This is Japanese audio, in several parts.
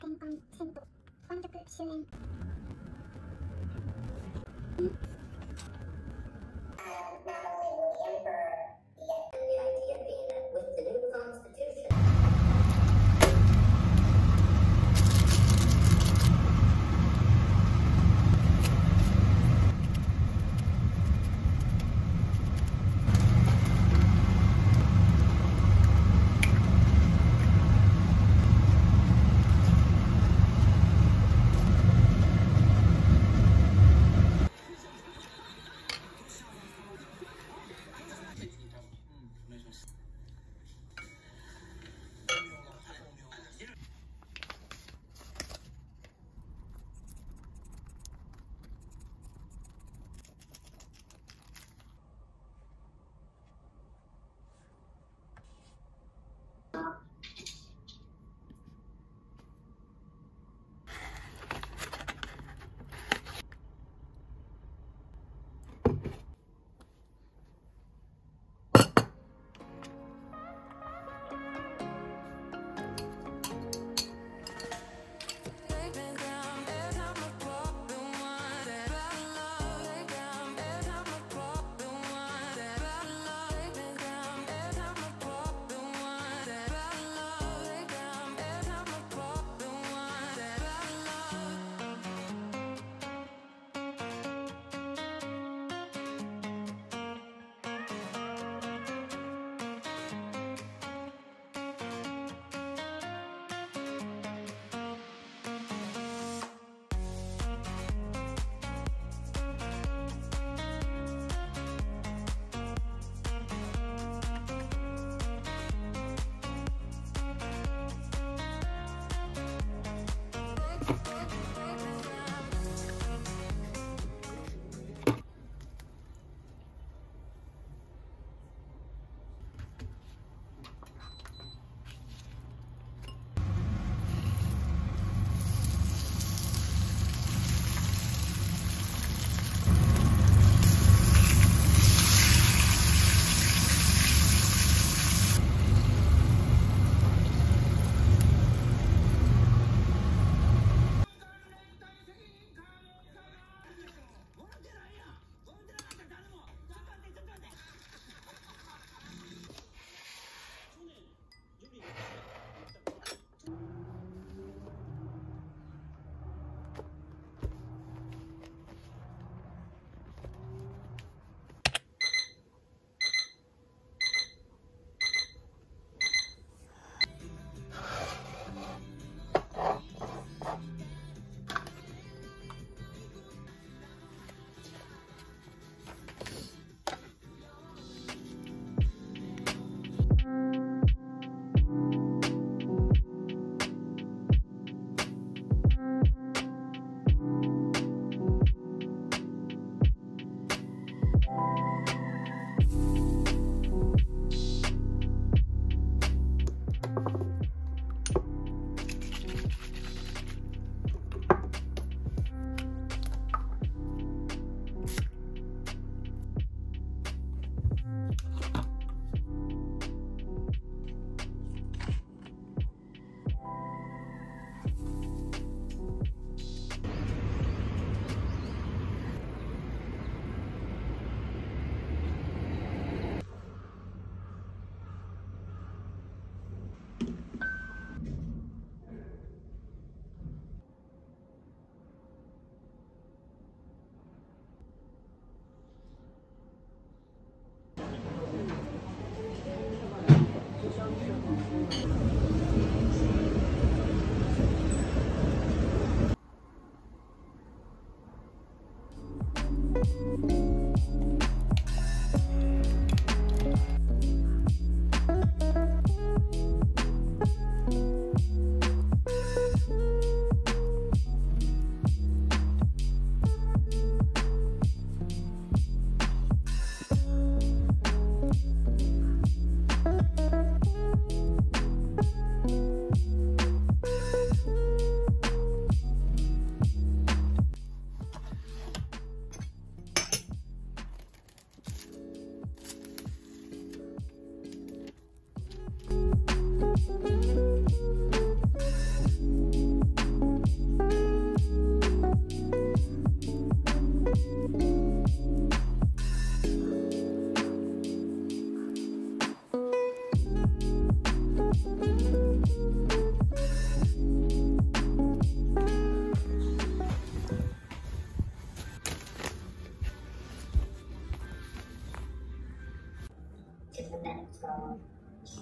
新時ほぼ新入型転換セント湾曲周年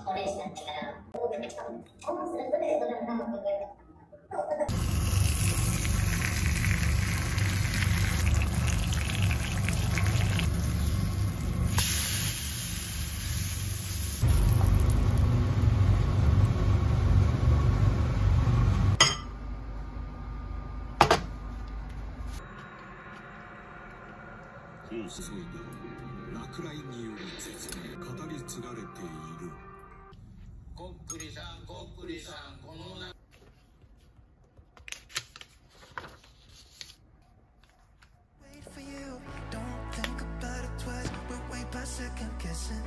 高齢者になってから多くの落雷による絶命語り継がれている。こっくりさんこっくりさんこのな Wait for you. Don't think about it twice. We're way past second guessing.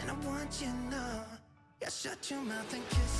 And I want you now. Yeah, shut your mouth and kiss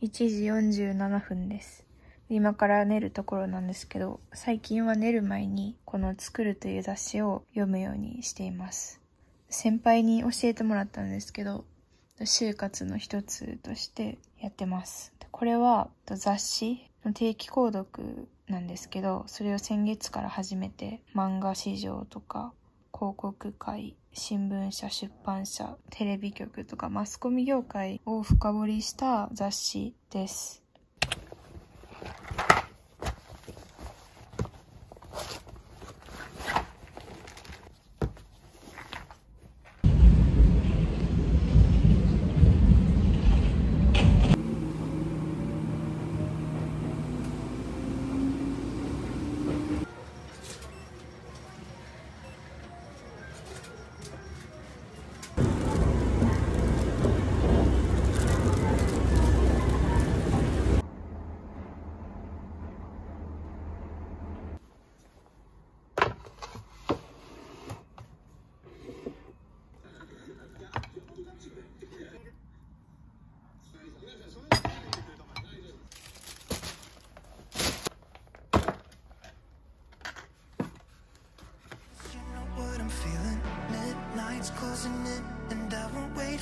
1時47分です。今から寝るところなんですけど、最近は寝る前にこの作るという雑誌を読むようにしています。先輩に教えてもらったんですけど、就活の一つとしてやってます。これは雑誌の定期購読なんですけど、それを先月から始めて漫画市場とか広告会、新聞社、出版社、テレビ局とかマスコミ業界を深掘りした雑誌です。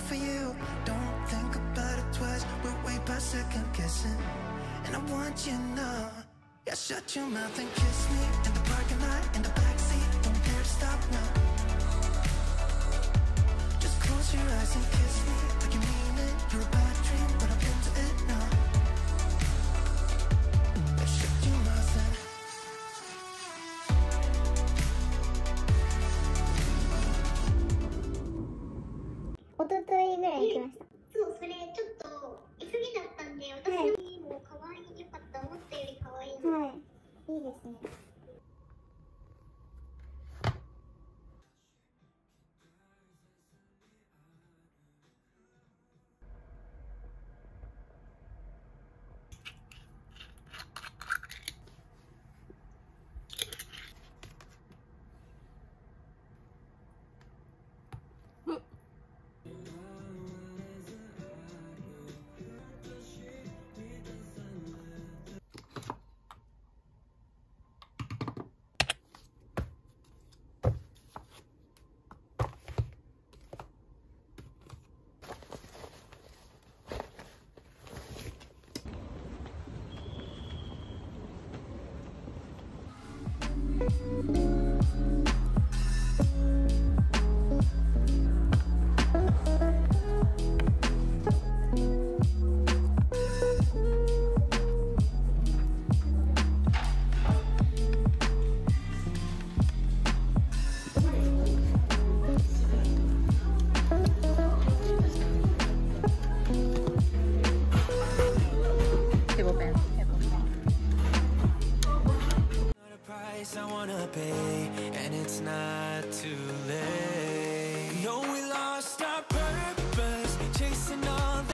For you. Don't think about it twice. We're way past second guessing, and I want you now. Yeah, shut your mouth and kiss me in the parking lot, in the backseat. Don't dare to stop now. Just close your eyes and kiss me like you mean it. You're a 一昨日ぐらい行きました。そう、それちょっと急ぎだったんで、私の家も可愛いよかった、思ったより可愛いの。はい。いいですね。